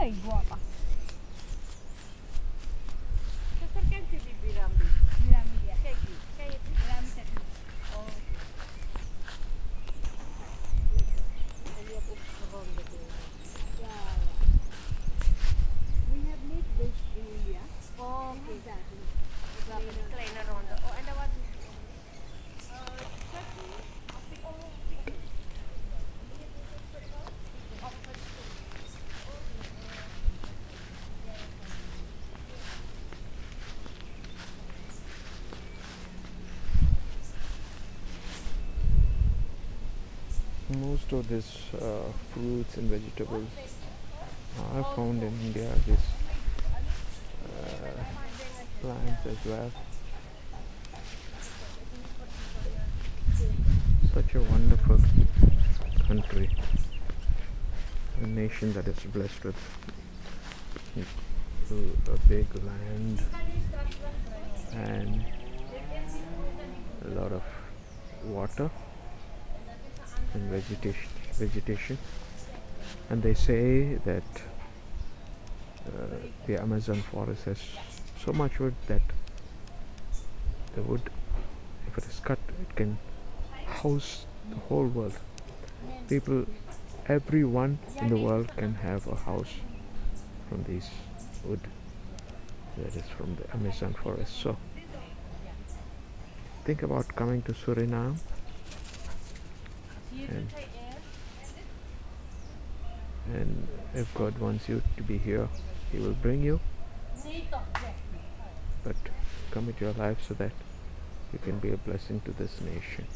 哎，我吧。Most of these uh, fruits and vegetables are found in India. These uh, plants as well. Such a wonderful country, a nation that is blessed with a big land and a lot of water and vegetation vegetation. And they say that uh, the Amazon forest has so much wood that the wood if it is cut it can house the whole world. People everyone in the world can have a house from these wood that is from the Amazon forest. So think about coming to Suriname and and if God wants you to be here, He will bring you. But commit your life so that you can be a blessing to this nation.